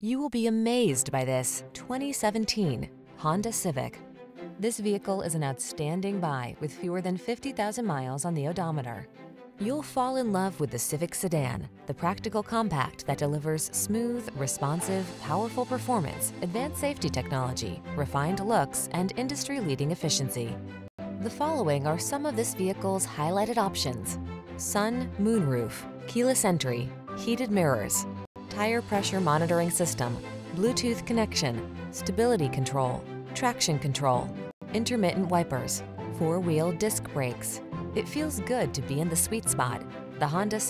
You will be amazed by this 2017 Honda Civic. This vehicle is an outstanding buy with fewer than 50,000 miles on the odometer. You'll fall in love with the Civic sedan, the practical compact that delivers smooth, responsive, powerful performance, advanced safety technology, refined looks, and industry-leading efficiency. The following are some of this vehicle's highlighted options. Sun, moonroof, keyless entry, heated mirrors, tire pressure monitoring system, Bluetooth connection, stability control, traction control, intermittent wipers, four-wheel disc brakes. It feels good to be in the sweet spot. The Honda